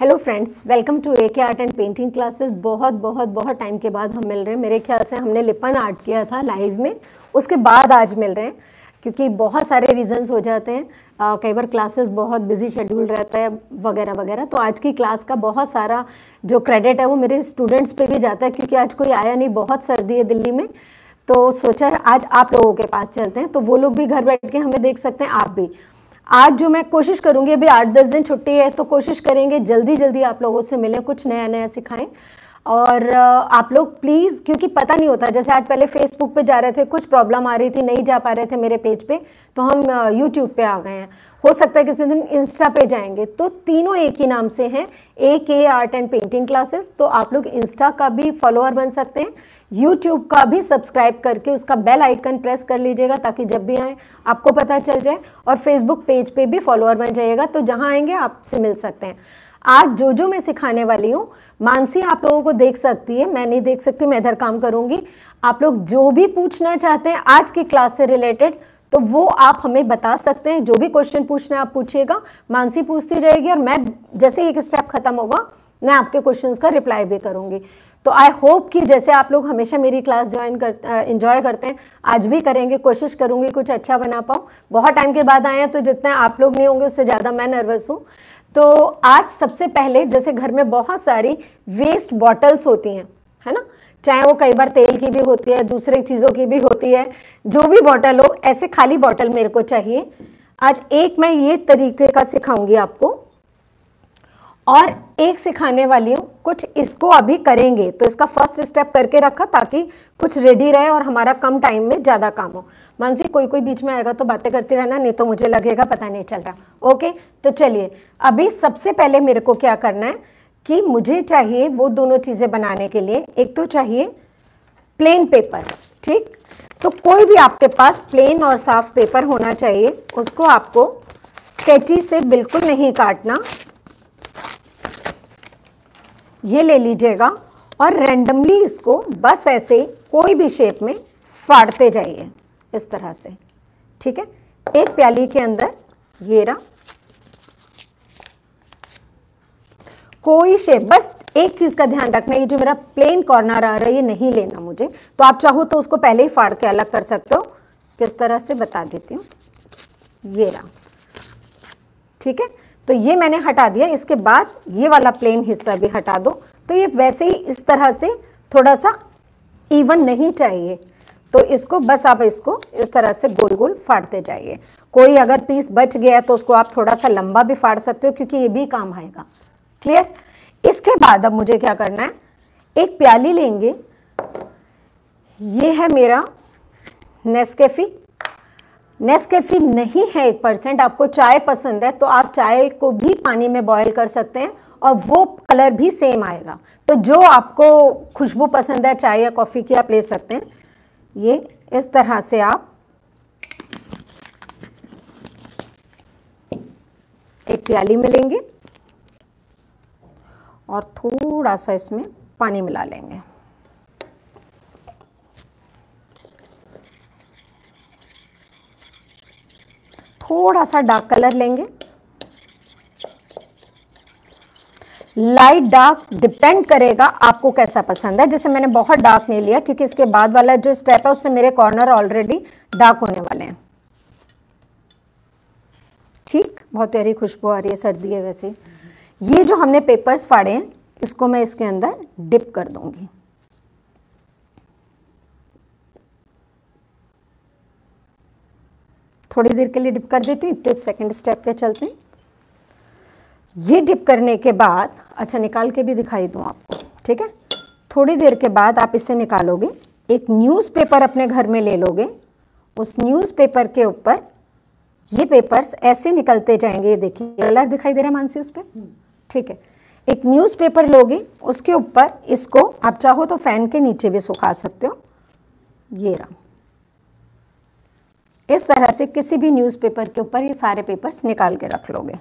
Hello friends welcome to A K art and painting classes बहुत बहुत बहुत time के बाद हम मिल रहे हैं। मेरे ख्याल से हमने लिपन आर्ट किया था लाइव में। उसके बाद आज मिल रहे हैं, क्योंकि बहुत सारे रीजंस हो जाते हैं। कई बार क्लासेस बहुत बिज़ी शेड्यूल रहता है, वगैरह वगैरह। तो आज की क्लास का बहुत सारा जो क्रेडिट है वो मेरे स्टूडेंट्स पे भी जाता है, क्योंकि आज कोई आया नहीं, बहुत सर्दी है दिल्ली में। तो सोचा आज आप लोगों के पास चलते हैं। तो वो लोग भी घर बैठ के हमें देख सकते हैं, आप भी। आज जो मैं कोशिश करूँगी, अभी आठ दस दिन छुट्टी है तो कोशिश करेंगे जल्दी जल्दी आप लोगों से मिलें, कुछ नया नया सिखाएँ। और आप लोग प्लीज़ क्योंकि पता नहीं होता, जैसे आज पहले फेसबुक पे जा रहे थे, कुछ प्रॉब्लम आ रही थी, नहीं जा पा रहे थे मेरे पेज पे तो हम यूट्यूब पे आ गए हैं। हो सकता है किसी दिन इंस्टा पे जाएँगे। तो तीनों एक ही नाम से हैं ए K art and painting classes तो आप लोग इंस्टा का भी फॉलोअर बन सकते हैं। यूट्यूब का भी सब्सक्राइब करके उसका बेल आइकन प्रेस कर लीजिएगा ताकि जब भी आए, आपको पता चल जाए और फेसबुक पेज पे भी फॉलोअर बन जाइएगा तो जहाँ आएँगे आपसे मिल सकते हैं। आज जो जो मैं सिखाने वाली हूँ, मानसी आप लोगों को देख सकती है, मैं नहीं देख सकती, मैं इधर काम करूँगी। आप लोग जो भी पूछना चाहते हैं आज की क्लास से रिलेटेड तो वो आप हमें बता सकते हैं। जो भी क्वेश्चन पूछना है आप पूछिएगा, मानसी पूछती जाएगी और मैं जैसे एक स्टेप खत्म होगा, मैं आपके क्वेश्चंस का रिप्लाई भी करूँगी। तो आई होप कि जैसे आप लोग हमेशा मेरी क्लास ज्वाइन कर इन्जॉय करते हैं, आज भी करेंगे, कोशिश करूँगी कुछ अच्छा बना पाऊँ। बहुत टाइम के बाद आए हैं तो जितने आप लोग नहीं होंगे, उससे ज़्यादा मैं नर्वस हूँ। तो आज सबसे पहले, जैसे घर में बहुत सारी वेस्ट बॉटल्स होती हैं, है ना? चाहे वो कई बार तेल की भी होती है, दूसरे चीज़ों की भी होती है, जो भी बॉटल हो, ऐसे खाली बॉटल मेरे को चाहिए। आज एक मैं ये तरीके का सिखाऊँगी आपको। और एक सिखाने वाली हूँ, कुछ इसको अभी करेंगे। तो इसका फ़र्स्ट स्टेप करके रखा ताकि कुछ रेडी रहे और हमारा कम टाइम में ज़्यादा काम हो। मानसी कोई कोई बीच में आएगा तो बातें करती रहना, नहीं तो मुझे लगेगा पता नहीं चल रहा। ओके तो चलिए, अभी सबसे पहले मेरे को क्या करना है कि मुझे चाहिए वो दोनों चीज़ें बनाने के लिए। एक तो चाहिए प्लेन पेपर ठीक? तो कोई भी आपके पास प्लेन और साफ़ पेपर होना चाहिए, उसको आपको कैची से बिल्कुल नहीं काटना। ये ले लीजिएगा और रैंडमली इसको बस ऐसे कोई भी शेप में फाड़ते जाइए, इस तरह से। ठीक है? एक प्याली के अंदर ये रहा। कोई शेप बस एक चीज़ का ध्यान रखना, ये जो मेरा प्लेन कॉर्नर आ रहा है, ये नहीं लेना मुझे। तो आप चाहो तो उसको पहले ही फाड़ के अलग कर सकते हो। किस तरह से बता देती हूँ। ये रहा। ठीक है? तो ये मैंने हटा दिया, इसके बाद ये वाला प्लेन हिस्सा भी हटा दो। तो ये वैसे ही इस तरह से थोड़ा सा इवन नहीं चाहिए। तो इसको, बस आप इसको इस तरह से गोल गोल फाड़ते जाइए। कोई अगर पीस बच गया तो उसको आप थोड़ा सा लंबा भी फाड़ सकते हो, क्योंकि ये भी काम आएगा। क्लियर इसके बाद अब मुझे क्या करना है? एक प्याली लेंगे। ये है मेरा नेस्केफी नेस्केफी नहीं है एक परसेंट, आपको चाय पसंद है तो आप चाय को भी पानी में बॉयल कर सकते हैं और वो कलर भी सेम आएगा। तो जो आपको खुशबू पसंद है, चाय या कॉफ़ी की, आप ले सकते हैं। ये इस तरह से आप एक प्याली में लेंगे और थोड़ा सा इसमें पानी मिला लेंगे। थोड़ा सा डार्क कलर लेंगे। लाइट डार्क डिपेंड करेगा आपको कैसा पसंद है। जैसे मैंने बहुत डार्क नहीं लिया, क्योंकि इसके बाद वाला जो स्टेप है, उससे मेरे कॉर्नर ऑलरेडी डार्क होने वाले हैं। ठीक? बहुत प्यारी खुशबू आ रही है, सर्दी है वैसे। ये जो हमने पेपर्स फाड़े हैं, इसको मैं इसके अंदर डिप कर दूँगी। थोड़ी देर के लिए डिप कर देती हूँ इतने सेकेंड स्टेप पे चलते हैं। ये डिप करने के बाद अच्छा निकाल के भी दिखाई दूँ आपको ठीक है? थोड़ी देर के बाद आप इसे निकालोगे एक न्यूज़पेपर अपने घर में ले लोगे उस न्यूज़पेपर के ऊपर ये पेपर्स ऐसे निकलते जाएँगे ये देखिए कलर दिखाई दे रहा है मानसी उस पर ठीक है। एक न्यूज़पेपर लोगे उसके ऊपर इसको आप चाहो तो फ़ैन के नीचे भी सुखा सकते हो। ये रहा। इस तरह से किसी भी न्यूज़पेपर के ऊपर ये सारे पेपर्स निकाल के रख लोगे।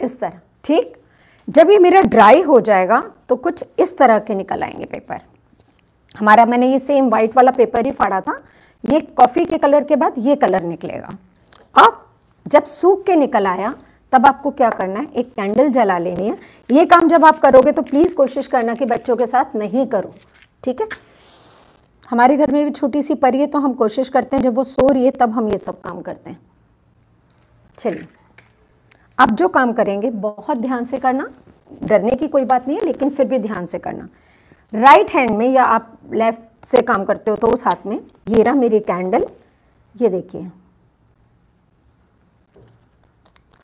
इस तरह, ठीक? जब ये मेरा ड्राई हो जाएगा तो कुछ इस तरह के निकल आएँगे पेपर हमारा, मैंने ये सेम वाइट वाला पेपर ही फाड़ा था। ये कॉफ़ी के कलर के बाद ये कलर निकलेगा। अब जब सूख के निकल आया, तब आपको क्या करना है? एक कैंडल जला लेनी है। ये काम जब आप करोगे तो प्लीज़ कोशिश करना कि बच्चों के साथ नहीं करो। ठीक है? हमारे घर में भी छोटी सी परी है तो हम कोशिश करते हैं, जब वो सो रही है, तब हम ये सब काम करते हैं। चलिए। अब जो काम करेंगे, बहुत ध्यान से करना। डरने की कोई बात नहीं है, लेकिन फिर भी ध्यान से करना। राइट हैंड में या आप लेफ़्ट से काम करते हो तो उस हाथ में, ये रहा मेरी कैंडल ये देखिए।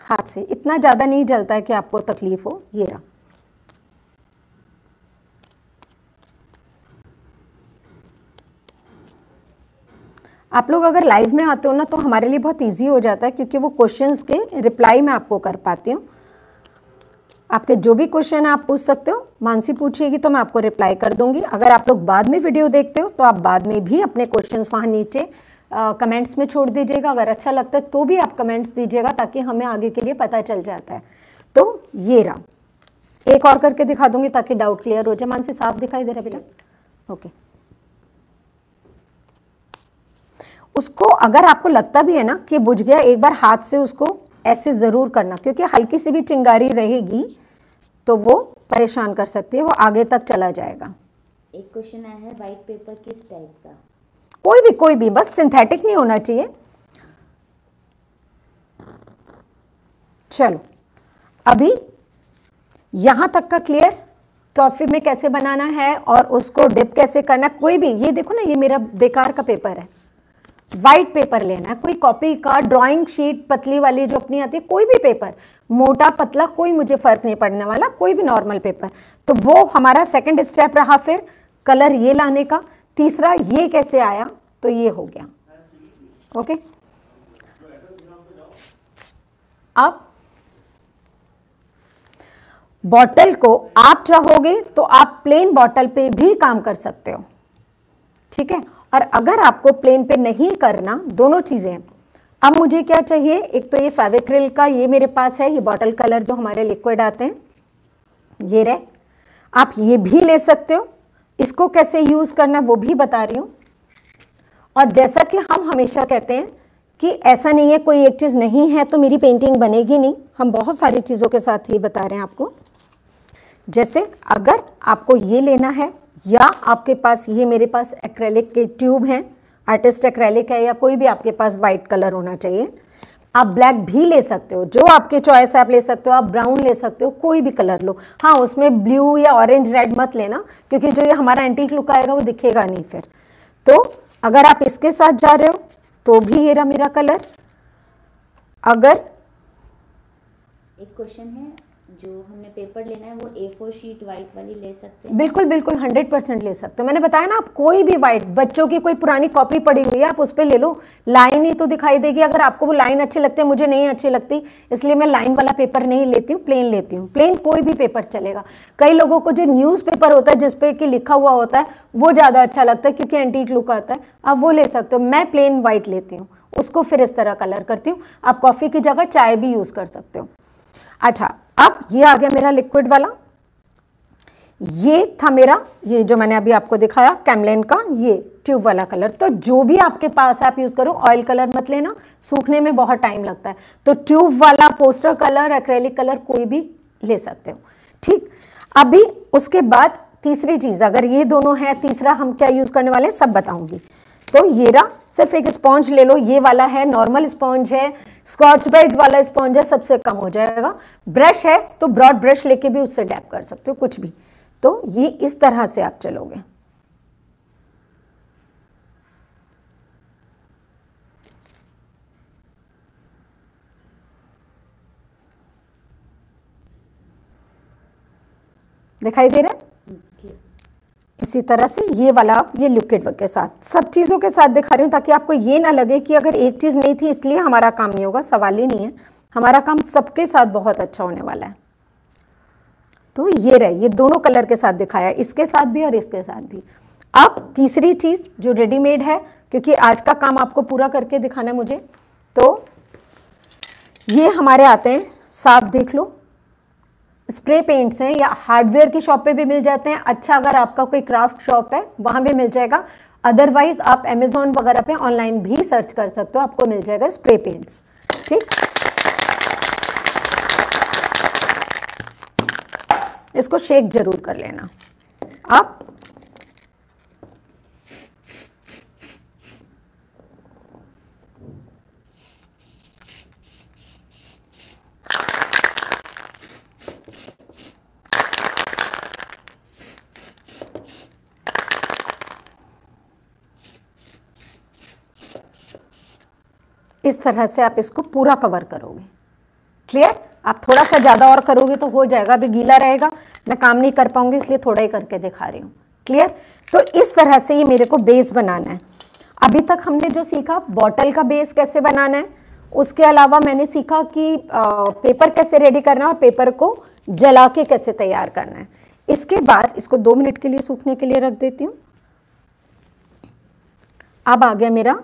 हाथ से। इतना ज़्यादा नहीं जलता है कि आपको तकलीफ़ हो। ये रहा। आप लोग अगर लाइव में आते हो ना तो हमारे लिए बहुत इजी हो जाता है, क्योंकि वो क्वेश्चंस के रिप्लाई मैं आपको कर पाती हूँ। आपके जो भी क्वेश्चन है आप पूछ सकते हो, मानसी पूछेगी तो मैं आपको रिप्लाई कर दूँगी। अगर आप लोग बाद में वीडियो देखते हो तो आप बाद में भी अपने क्वेश्चन वहाँ नीचे कमेंट्स में छोड़ दीजिएगा, अगर अच्छा लगता है तो भी आप कमेंट्स दीजिएगा ताकि हमें आगे के लिए पता चल जाता है। तो ये रहा। एक और करके दिखा दूँगी ताकि डाउट क्लियर हो जाए। मानसी, साफ़ दिखाई दे रहा बेटा? ओके उसको अगर आपको लगता भी है ना कि बुझ गया, एक बार हाथ से उसको ऐसे ज़रूर करना, क्योंकि हल्की सी भी चिंगारी रहेगी तो वो परेशान कर सकती है, वो आगे तक चला जाएगा। एक क्वेश्चन आया है वाइट पेपर किस टाइप का? कोई भी कोई भी, बस सिंथेटिक नहीं होना चाहिए। चलो, अभी यहाँ तक का क्लियर कॉफ़ी में कैसे बनाना है और उसको डिप कैसे करना कोई भी, ये देखो ना, ये मेरा बेकार का पेपर है। वाइट पेपर लेना है, कोई कॉपी का ड्राइंग शीट पतली वाली जो अपनी आती है, कोई भी पेपर मोटा, पतला, कोई मुझे फ़र्क नहीं पड़ने वाला, कोई भी नॉर्मल पेपर तो वो हमारा सेकंड स्टेप रहा फिर कलर ये लाने का तीसरा, ये कैसे आया? तो ये हो गया। ओके? अब बॉटल को आप चाहोगे तो आप प्लेन बॉटल पे भी काम कर सकते हो। ठीक है? और अगर आपको प्लेन पे नहीं करना, दोनों चीज़ें अब मुझे क्या चाहिए? एक तो ये फेविक्रिल का ये मेरे पास है, ये बॉटल कलर जो हमारे लिक्विड आते हैं, ये रहे। आप ये भी ले सकते हो। इसको कैसे यूज़ करना वो भी बता रही हूँ। और जैसा कि हम हमेशा कहते हैं कि ऐसा नहीं है, कोई एक चीज़ नहीं है तो मेरी पेंटिंग बनेगी नहीं। हम बहुत सारी चीज़ों के साथ ये बता रहे हैं आपको। जैसे अगर आपको ये लेना है या आपके पास, ये मेरे पास एक्रेलिक के ट्यूब हैं आर्टिस्ट एक्रेलिक है या कोई भी आपके पास वाइट कलर होना चाहिए आप ब्लैक भी ले सकते हो, जो आपके चॉइस है आप ले सकते हो, आप ब्राउन ले सकते हो, कोई भी कलर लो। हाँ उसमें ब्लू या ऑरेंज रेड मत लेना, क्योंकि जो ये हमारा एंटीक लुक आएगा, वो दिखेगा नहीं फिर। तो अगर आप इसके साथ जा रहे हो तो भी ये रहा मेरा कलर अगर एक क्वेश्चन है जो हमने पेपर लेना है, वो ए फोर शीट वाइट वाली ले सकते हैं। बिल्कुल बिल्कुल हंड्रेड परसेंट ले सकते हो। मैंने बताया ना, आप कोई भी वाइट बच्चों की कोई पुरानी कॉपी पड़ी हुई है, आप उस पर ले लो। लाइन ही तो दिखाई देगी। अगर आपको वो लाइन अच्छी लगती है, मुझे नहीं अच्छी लगती, इसलिए मैं लाइन वाला पेपर नहीं लेती हूँ प्लेन लेती हूँ। प्लेन कोई भी पेपर चलेगा। कई लोगों को जो न्यूज़ पेपर होता है, जिसपे कि लिखा हुआ होता है, वो ज़्यादा अच्छा लगता है, क्योंकि एंटीक लुक आता है। आप वो ले सकते हो। मैं प्लेन वाइट लेती हूँ। उसको फिर इस तरह कलर करती हूँ। आप कॉफ़ी की जगह चाय भी यूज़ कर सकते हो। अच्छा अब ये आ गया मेरा लिक्विड वाला। ये था मेरा, ये जो मैंने अभी आपको दिखाया कैमलेन का, ये ट्यूब वाला कलर तो जो भी आपके पास आप यूज़ करो ऑयल कलर मत लेना, सूखने में बहुत टाइम लगता है। तो ट्यूब वाला पोस्टर कलर एक्रेलिक कलर कोई भी ले सकते हो, ठीक? अभी उसके बाद तीसरी चीज़, अगर ये दोनों है, तीसरा हम क्या यूज़ करने वाले सब बताऊँगी। तो ये रहा, सिर्फ़ एक स्पॉन्ज ले लो, ये वाला है नॉर्मल स्पॉन्ज है स्कॉच ब्राइट वाला स्पॉन्ज है, सबसे कम हो जाएगा। ब्रश है तो ब्रॉड ब्रश लेके भी उससे डैप कर सकते हो, कुछ भी। तो ये इस तरह से आप चलोगे। दिखाई दे रहा है? इसी तरह से ये वाला, ये लिक्विड वर्क के साथ। सब चीज़ों के साथ दिखा रही हूँ ताकि आपको ये ना लगे कि अगर एक चीज़ नहीं थी, इसलिए हमारा काम नहीं होगा, सवाल ही नहीं है। हमारा काम सबके साथ बहुत अच्छा होने वाला है। तो ये रहे, ये दोनों कलर के साथ दिखाया, इसके साथ भी और इसके साथ भी। अब तीसरी चीज़ जो रेडीमेड है, क्योंकि आज का काम आपको पूरा करके दिखाना है मुझे तो ये हमारे आते हैं, साफ़ देख लो। स्प्रे पेंट्स हैं या हार्डवेयर की शॉप पे भी मिल जाते हैं। अच्छा अगर आपका कोई क्राफ्ट शॉप है, वहाँ भी मिल जाएगा। अदरवाइज़ आप अमेजोन वगैरह पे ऑनलाइन भी सर्च कर सकते हो, आपको मिल जाएगा स्प्रे पेंट्स ठीक? इसको शेक ज़रूर कर लेना। आप इस तरह से आप इसको पूरा कवर करोगे। क्लियर आप थोड़ा सा ज़्यादा और करोगे तो हो जाएगा, अभी गीला रहेगा। मैं काम नहीं कर पाऊँगी, इसलिए थोड़ा ही करके दिखा रही हूँ। क्लियर तो इस तरह से ये मेरे को बेस बनाना है। अभी तक हमने जो सीखा बॉटल का बेस कैसे बनाना है, उसके अलावा मैंने सीखा कि पेपर कैसे रेडी करना है और पेपर को जला के कैसे तैयार करना है। इसके बाद, इसको दो मिनट के लिए सूखने के लिए रख देती हूँ। अब आ गया मेरा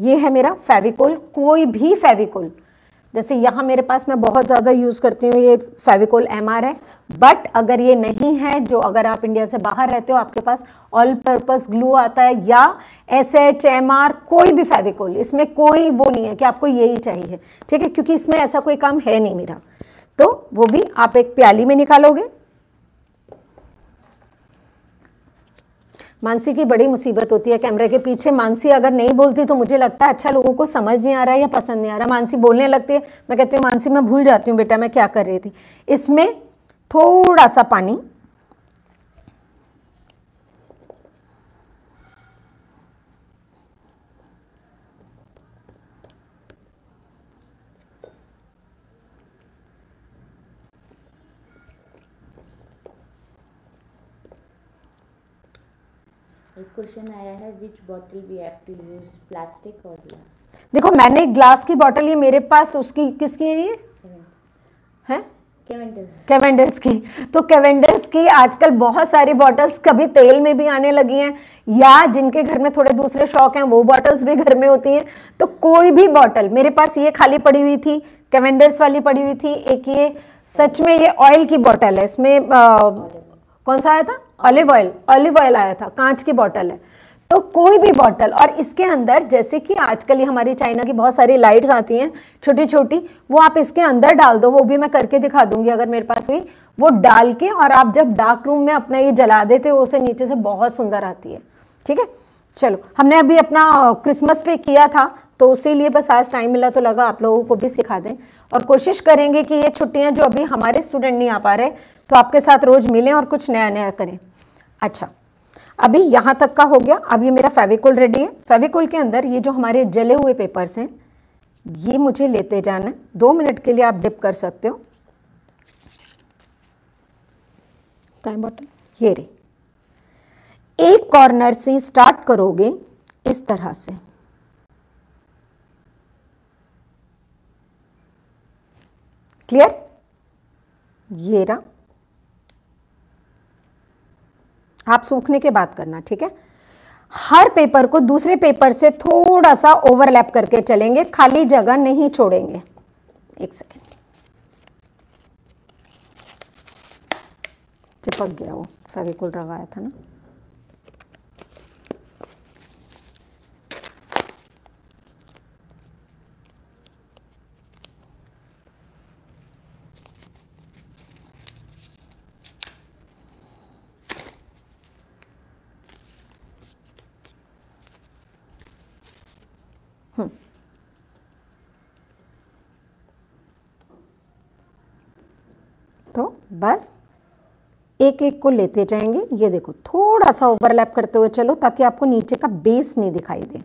ये है मेरा फेविकोल, कोई भी फेविकोल। जैसे यहाँ मेरे पास मैं बहुत ज़्यादा यूज़ करती हूँ, ये फेविकोल एमआर है। बट अगर ये नहीं है, जो अगर आप इंडिया से बाहर रहते हो, आपके पास ऑल पर्पस ग्लू आता है या एस एच एम आर कोई भी फेविकोल, इसमें कोई वो नहीं है कि आपको यही चाहिए। ठीक है? क्योंकि इसमें ऐसा कोई काम है नहीं मेरा। तो वो भी आप एक प्याली में निकालोगे मानसी की बड़ी मुसीबत होती है, कैमरे के पीछे मानसी अगर नहीं बोलती तो मुझे लगता है अच्छा लोगों को समझ नहीं आ रहा है या पसंद नहीं आ रहा। मानसी बोलने लगती है, मैं कहती हूँ, मानसी, मैं भूल जाती हूँ बेटा, मैं क्या कर रही थी? इसमें थोड़ा सा पानी एक क्वेश्चन आया है which bottle we have to use plastic और ग्लास देखो मैंने एक ग्लास की बॉटल ये मेरे पास उसकी किसकी है ये? है? कैवेंडर्स की। तो कैवेंडर्स की आजकल बहुत सारी बॉटल्स कभी तेल में भी आने लगी हैं या जिनके घर में थोड़े दूसरे शौक हैं वो बॉटल्स भी घर में होती हैं। तो कोई भी बॉटल मेरे पास ये खाली पड़ी हुई थी कैवेंडर्स वाली पड़ी हुई थी एक ये सच में ये ऑयल की बॉटल है। इसमें आ, कौन सा आया था? ऑलिव ऑयल ऑलिव ऑयल आया था, कांच की बॉटल है। तो कोई भी बॉटल और इसके अंदर, जैसे कि आजकल ये हमारी चाइना की बहुत सारी लाइट्स आती हैं छोटी छोटी वो आप इसके अंदर डाल दो, वो भी मैं करके दिखा दूँगी अगर मेरे पास हुई। वो डाल के, और आप जब डार्क रूम में अपना ये जला देते हो, उसे नीचे से बहुत सुंदर आती है। ठीक है? चलो, हमने अभी अपना क्रिसमस पे किया था तो उसी लिए बस आज टाइम मिला तो लगा, आप लोगों को भी सिखा दें। और कोशिश करेंगे कि ये छुट्टियाँ जो अभी हमारे स्टूडेंट नहीं आ पा रहे तो आपके साथ रोज़ मिलें और कुछ नया नया करें। अच्छा अभी यहाँ तक का हो गया। अब ये मेरा फेविकोल रेडी है। फेविकोल के अंदर ये जो हमारे जले हुए पेपर्स हैं, ये मुझे लेते जाना दो मिनट के लिए आप डिप कर सकते हो। टाइम बॉटल ये रे एक कॉर्नर से स्टार्ट करोगे इस तरह से। क्लियर ये रहा। आप सूखने के बाद करना, ठीक है? हर पेपर को दूसरे पेपर से थोड़ा सा ओवरलैप करके चलेंगे, खाली जगह नहीं छोड़ेंगे। एक सेकेंड चिपक गया वो फेविकोल लगाया था ना तो बस एक एक को लेते जाएँगे। ये देखो थोड़ा सा ओवरलैप करते हुए चलो ताकि आपको नीचे का बेस नहीं दिखाई दे।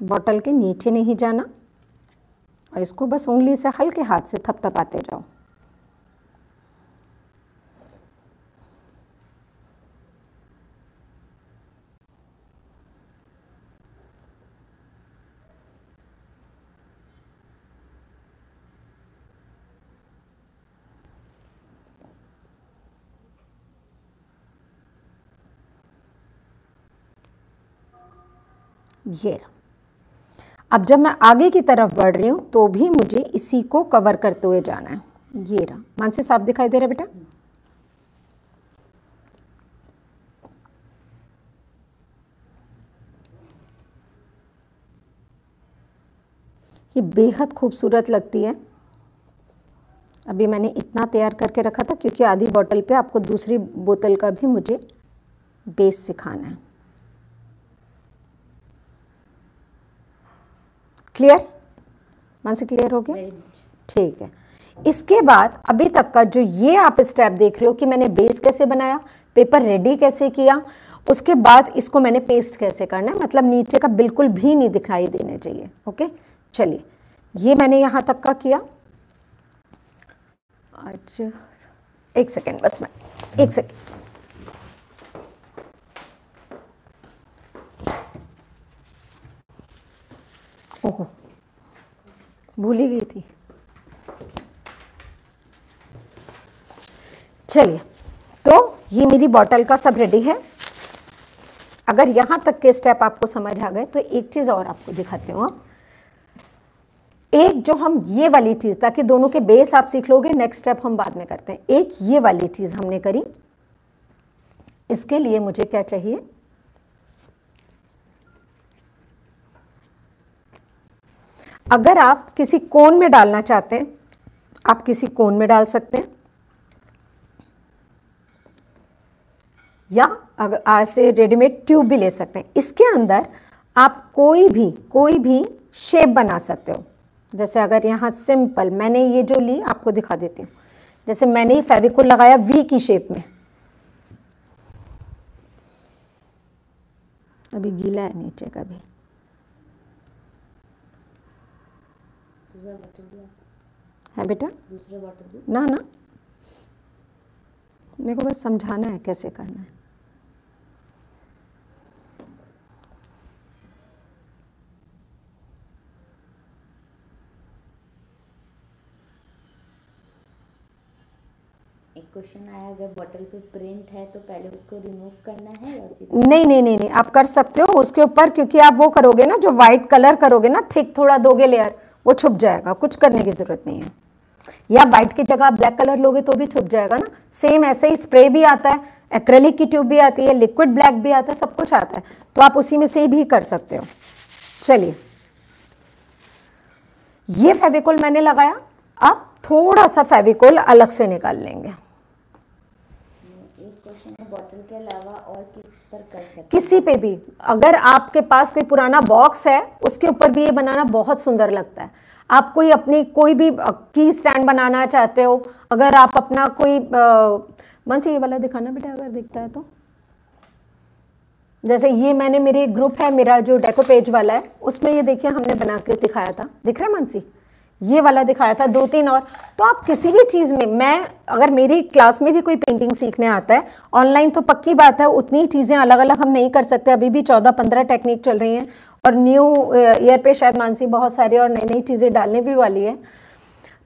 बॉटल के नीचे नहीं जाना और इसको बस उंगली से हल्के हाथ से थपथपाते जाओ। ये अब जब मैं आगे की तरफ़ बढ़ रही हूँ तो भी मुझे इसी को कवर करते हुए जाना है। ये रहा। मानसी साफ़ दिखाई दे रहा बेटा? ये बेहद खूबसूरत लगती है। अभी मैंने इतना तैयार करके रखा था, क्योंकि आधी बोतल पे आपको दूसरी बोतल का भी मुझे बेस सिखाना है। क्लियर मन से क्लियर हो गया? ठीक है। इसके बाद अभी तक का जो ये आप स्टेप देख रहे हो कि मैंने बेस कैसे बनाया पेपर रेडी कैसे किया उसके बाद इसको मैंने पेस्ट कैसे करना है मतलब नीचे का बिल्कुल भी नहीं दिखाई देने चाहिए ओके चलिए ये मैंने यहाँ तक का किया। अच्छा एक सेकेंड बस मैं एक सेकेंड ओहो, भूल ही गई थी। चलिए तो ये मेरी बॉटल का सब रेडी है। अगर यहाँ तक के स्टेप आपको समझ आ गए तो एक चीज़ और आपको दिखाती हूँ। एक जो हम ये वाली चीज़, ताकि दोनों के बेस आप सीख लोगे नेक्स्ट स्टेप हम बाद में करते हैं। एक ये वाली चीज़ हमने करी। इसके लिए मुझे क्या चाहिए? अगर आप किसी कोन में डालना चाहते हैं, आप किसी कोन में डाल सकते हैं। या अगर ऐसे रेडीमेड ट्यूब भी ले सकते हैं। इसके अंदर आप कोई भी कोई भी शेप बना सकते हो। जैसे अगर यहाँ सिंपल, मैंने ये जो ली, आपको दिखा देती हूँ। जैसे मैंने ये फेविकोल लगाया वी की शेप में। अभी गीला है नीचे का भी। है बेटा? दूसरे बॉटल ना ना। मेरे को बस समझाना है कैसे करना है। क्वेश्चन आया अगर बॉटल पे प्रिंट है तो पहले उसको रिमूव करना है या नहीं नहीं नहीं नहीं आप कर सकते हो उसके ऊपर क्योंकि आप वो करोगे ना जो व्हाइट कलर करोगे ना थिक थोड़ा दोगे लेयर वो छुप जाएगा, कुछ करने की ज़रूरत नहीं है। या व्हाइट की जगह आप ब्लैक कलर लोगे तो भी छुप जाएगा ना। सेम ऐसे ही स्प्रे भी आता है एक्रेलिक की ट्यूब भी आती है लिक्विड ब्लैक भी आता है, सब कुछ आता है। तो आप उसी में से भी कर सकते हो। चलिए। ये फेविकोल मैंने लगाया आप थोड़ा सा फेविकोल अलग से निकाल लेंगे। एक क्वेश्चन है बॉटल के अलावा और किस किसी पे भी। अगर आपके पास कोई पुराना बॉक्स है, उसके ऊपर भी ये बनाना बहुत सुंदर लगता है। आप कोई अपनी, कोई भी की स्टैंड बनाना चाहते हो, अगर आप अपना कोई मन से ये वाला दिखाना बेटा, अगर दिखता है तो। जैसे ये मैंने, मेरे ग्रुप है, मेरा जो डेको पेज वाला है, उसमें ये देखिए हमने बना के दिखाया था। दिख रहा है मनसी ये वाला दिखाया था दो तीन और। तो आप किसी भी चीज़ में, मैं, अगर मेरी क्लास में भी कोई पेंटिंग सीखने आता है ऑनलाइन तो पक्की बात है, उतनी चीज़ें अलग अलग हम नहीं कर सकते। अभी भी चौदह पंद्रह टेक्निक चल रही हैं और न्यू ईयर पे शायद मानसी बहुत सारी और नई नई चीज़ें डालने भी वाली है।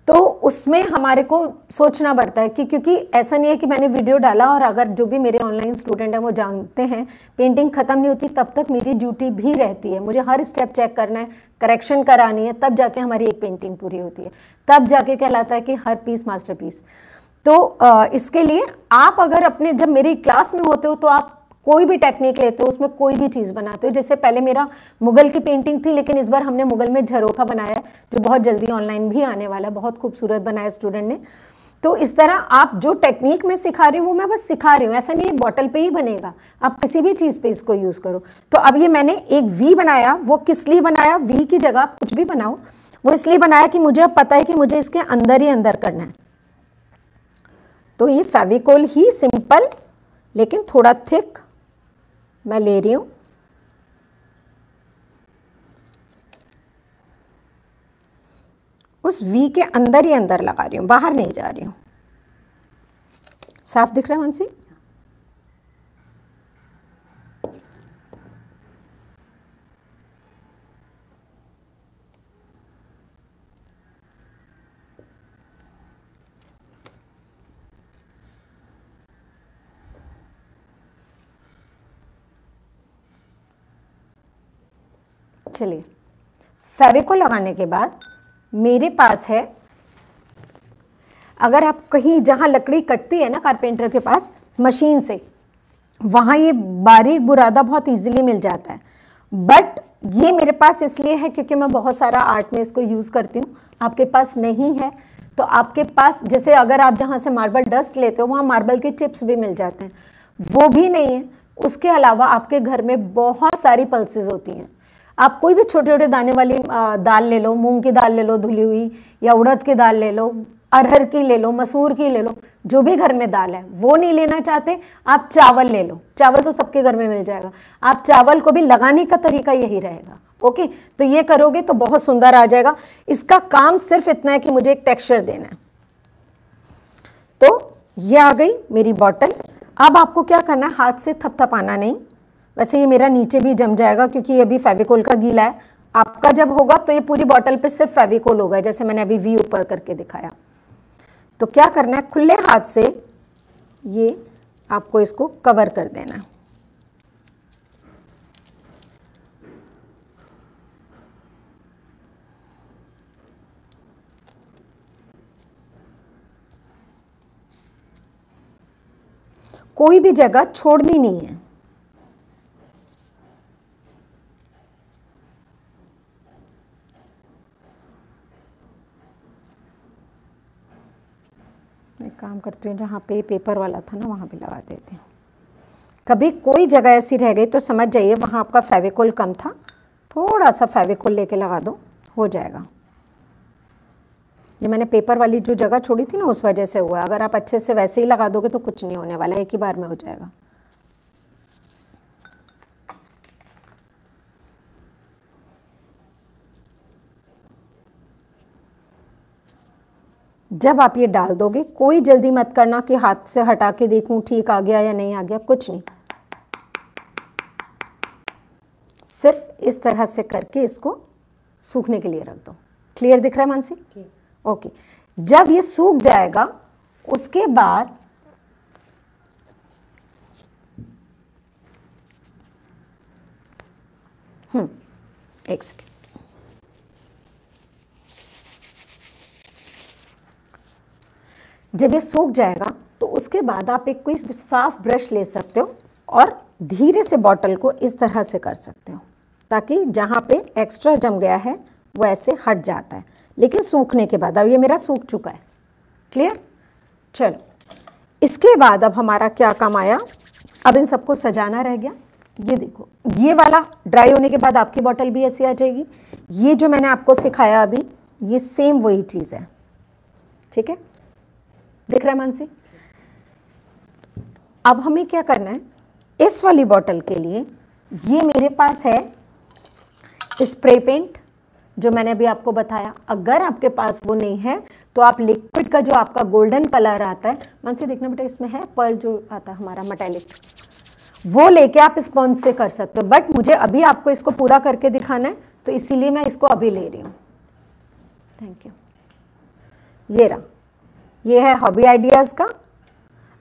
तो उसमें हमारे को सोचना पड़ता है कि क्योंकि ऐसा नहीं है कि मैंने वीडियो डाला और अगर जो भी मेरे ऑनलाइन स्टूडेंट हैं वो जानते हैं पेंटिंग ख़त्म नहीं होती, तब तक मेरी ड्यूटी भी रहती है। मुझे हर स्टेप चेक करना है करेक्शन करानी है, तब जाके हमारी एक पेंटिंग पूरी होती है। तब जाके कहलाता है कि हर पीस मास्टर पीस तो इसके लिए आप अगर अपने, जब मेरी क्लास में होते हो तो आप कोई भी टेक्निक लेते हो, उसमें कोई भी चीज़ बनाते हो, जैसे पहले मेरा मुगल की पेंटिंग थी, लेकिन इस बार हमने मुगल में झरोखा बनाया जो बहुत जल्दी ऑनलाइन भी आने वाला है, बहुत खूबसूरत बनाया स्टूडेंट ने। तो इस तरह आप जो टेक्निक में सिखा रही हूँ मैं बस सिखा रही हूँ, ऐसा नहीं बॉटल पे ही बनेगा, आप किसी भी चीज़ पे इसको यूज़ करो। तो अब ये मैंने एक वी बनाया, वो किस लिए बनाया? वी की जगह आप कुछ भी बनाओ, वो इसलिए बनाया कि मुझे अब पता है कि मुझे इसके अंदर ही अंदर करना है। तो ये फेविकोल ही सिंपल लेकिन थोड़ा थिक मैं ले रही हूँ। उस वी के अंदर ही अंदर लगा रही हूँ, बाहर नहीं जा रही हूँ। साफ़ दिख रहा है मनसी चलिए। फेविकोल लगाने के बाद मेरे पास है, अगर आप कहीं जहाँ लकड़ी कटती है ना कारपेंटर के पास, मशीन से, वहाँ ये बारीक बुरादा बहुत इजीली मिल जाता है। बट ये मेरे पास इसलिए है क्योंकि मैं बहुत सारा आर्ट में इसको यूज़ करती हूँ। आपके पास नहीं है तो आपके पास, जैसे अगर आप जहाँ से मार्बल डस्ट लेते हो, वहाँ मार्बल के चिप्स भी मिल जाते हैं। वो भी नहीं है, उसके अलावा आपके घर में बहुत सारी पल्सेस होती हैं। आप कोई भी छोटे छोटे दाने वाली दाल ले लो, मूंग की दाल ले लो, धुली हुई, या उड़द की दाल ले लो, अरहर की ले लो, मसूर की ले लो, जो भी घर में दाल है, वो नहीं लेना चाहते, आप चावल ले लो। चावल तो सबके घर में मिल जाएगा। आप चावल को भी लगाने का तरीका यही रहेगा। ओके? तो ये करोगे तो बहुत सुंदर आ जाएगा। इसका काम सिर्फ़ इतना है कि मुझे एक टेक्सचर देना है। तो ये आ गई मेरी बॉटल। अब आपको क्या करना है? हाथ से थपथपाना नहीं। वैसे ये मेरा नीचे भी जम जाएगा क्योंकि ये अभी फेविकोल का गीला है। आपका जब होगा तो ये पूरी बॉटल पे सिर्फ़ फेविकोल होगा, जैसे मैंने अभी वी ऊपर करके दिखाया। तो क्या करना है? खुले हाथ से ये आपको इसको कवर कर देना है। कोई भी जगह छोड़नी नहीं है। काम करती हूँ, जहाँ पे पेपर वाला था ना, वहाँ पे लगा देती हूँ। कभी कोई जगह ऐसी रह गई तो समझ जाइए, वहाँ आपका फेविकोल कम था थोड़ा सा फेविकोल लेके लगा दो, हो जाएगा। ये मैंने पेपर वाली जो जगह छोड़ी थी ना, उस वजह से हुआ। अगर आप अच्छे से वैसे ही लगा दोगे तो कुछ नहीं होने वाला, एक ही बार में हो जाएगा। जब आप ये डाल दोगे कोई जल्दी मत करना कि हाथ से हटा के देखूँ ठीक आ गया या नहीं आ गया कुछ नहीं। सिर्फ़ इस तरह से करके इसको सूखने के लिए रख दो। क्लियर दिख रहा है मानसी? ओके जब ये सूख जाएगा उसके बाद हम्म एक सेकेंड जब ये सूख जाएगा तो उसके बाद आप एक कोई साफ़ ब्रश ले सकते हो और धीरे से बॉटल को इस तरह से कर सकते हो, ताकि जहाँ पे एक्स्ट्रा जम गया है, वो ऐसे हट जाता है। लेकिन सूखने के बाद, अब ये मेरा सूख चुका है। क्लियर चलो। इसके बाद अब हमारा क्या काम आया? अब इन सबको सजाना रह गया। ये देखो, ये वाला ड्राई होने के बाद आपकी बॉटल भी ऐसी आ जाएगी। ये जो मैंने आपको सिखाया अभी, ये सेम वही चीज़ है। ठीक है? दिख रहा है मानसी? अब हमें क्या करना है? इस वाली बॉटल के लिए ये मेरे पास है स्प्रे पेंट जो मैंने अभी आपको बताया। अगर आपके पास वो नहीं है तो आप लिक्विड का जो आपका गोल्डन कलर आता है मन से देखना बेटा, इसमें है पर्ल जो आता है हमारा मटेलिक वो लेके आप स्पॉन्ज से कर सकते हो। बट मुझे अभी आपको इसको पूरा करके दिखाना है तो इसीलिए मैं इसको अभी ले रही हूँ। थैंक यू ये रहा। ये है हॉबी आइडियाज़ का।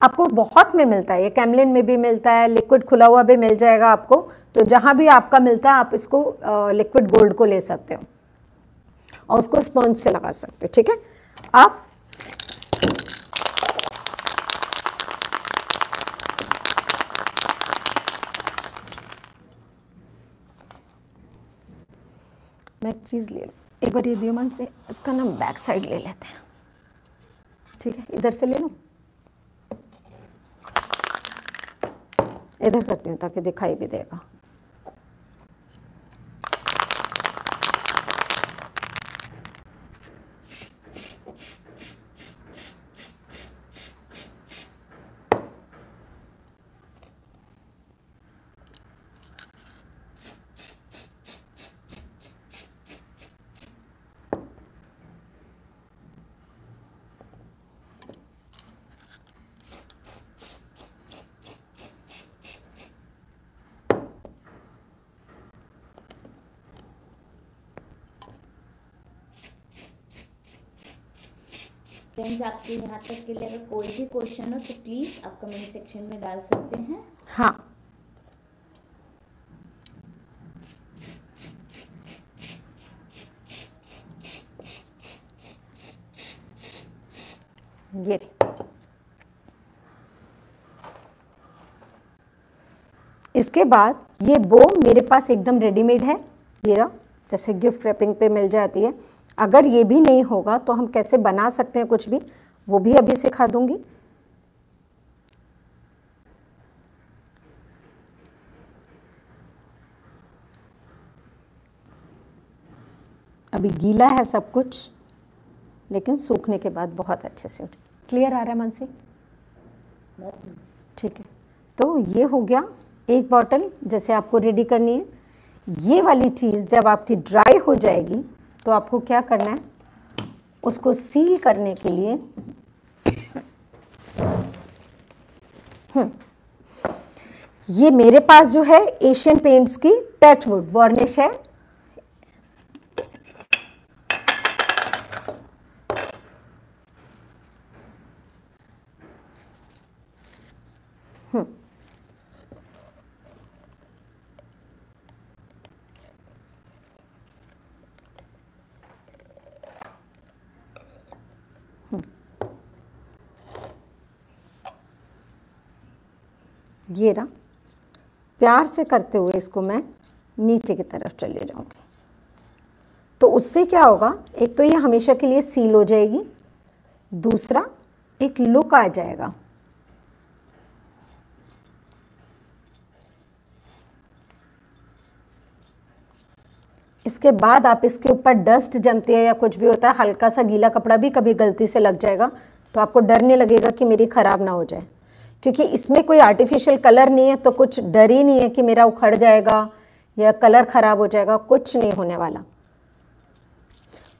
आपको बहुत में मिलता है, ये कैमलिन में भी मिलता है लिक्विड खुला हुआ भी मिल जाएगा आपको। तो जहाँ भी आपका मिलता है, आप इसको लिक्विड गोल्ड को ले सकते हो। और उसको स्पॉन्ज से लगा सकते हो, ठीक है? आप मैं एक चीज़ ले लूँ। एक बार ये दियो मन से, इसका ना बैक साइड ले लेते हैं। ठीक है इधर से ले लो। इधर करती हूँ ताकि दिखाई भी देगा। फ्रेंड्स आपके यहाँ तक के लिए अगर कोई भी क्वेश्चन हो तो प्लीज़ आप कमेंट सेक्शन में डाल सकते हैं। हाँ। ये इसके बाद ये बो मेरे पास एकदम रेडीमेड है। ये रहा, जैसे गिफ्ट रैपिंग पे मिल जाती है। अगर ये भी नहीं होगा तो हम कैसे बना सकते हैं कुछ भी? वो भी अभी सिखा दूँगी। अभी गीला है सब कुछ, लेकिन सूखने के बाद बहुत अच्छे से क्लियर आ रहा है मनसी? ठीक है। तो ये हो गया एक बॉटल जैसे आपको रेडी करनी है। ये वाली चीज़ जब आपकी ड्राई हो जाएगी तो आपको क्या करना है? उसको सील करने के लिए हम्म, ये मेरे पास जो है एशियन पेंट्स की टच वुड वार्निश है ये रहा प्यार से करते हुए इसको मैं नीचे की तरफ़ चले जाऊँगी। तो उससे क्या होगा? एक तो ये हमेशा के लिए सील हो जाएगी। दूसरा, एक लुक आ जाएगा। इसके बाद आप इसके ऊपर डस्ट जमती है या कुछ भी होता है, हल्का सा गीला कपड़ा भी कभी गलती से लग जाएगा तो आपको डर नहीं लगेगा कि मेरी ख़राब ना हो जाए। क्योंकि इसमें कोई आर्टिफिशियल कलर नहीं है तो कुछ डर ही नहीं है कि मेरा उखड़ जाएगा या कलर ख़राब हो जाएगा, कुछ नहीं होने वाला